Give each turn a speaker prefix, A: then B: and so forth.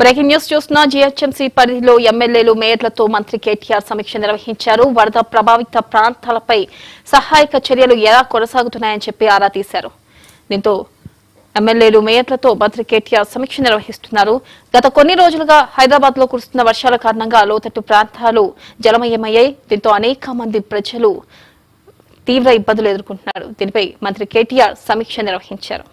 A: Breaking news చూస్తున్నా GHMC పరిధిలో ఎమ్మెల్యేలు మేయర్లతో మంత్రి కేటీఆర్ సమీక్ష నిర్వహించారు. వరద ప్రభావిత ప్రాంతాలపై సహాయక చర్యలు ఎలా కొనసాగుతున్నాయని చెప్పి ఆరా తీశారు. దీంతో ఎమ్మెల్యేలు మేయర్లతో మంత్రి కేటీఆర్ సమీక్ష నిర్వహిస్తున్నారు. గత కొన్ని రోజులుగా హైదరాబాద్లో కురుస్తున్న వర్షాల కారణంగా లోతట్టు ప్రాంతాలు జలమయమయ్యాయి. దీంతో అనేక మంది ప్రజలు తీవ్ర ఇబ్బందులు ఎదుర్కొంటున్నారు. దీనిపై మంత్రి కేటీఆర్ సమీక్ష నిర్వహించారు.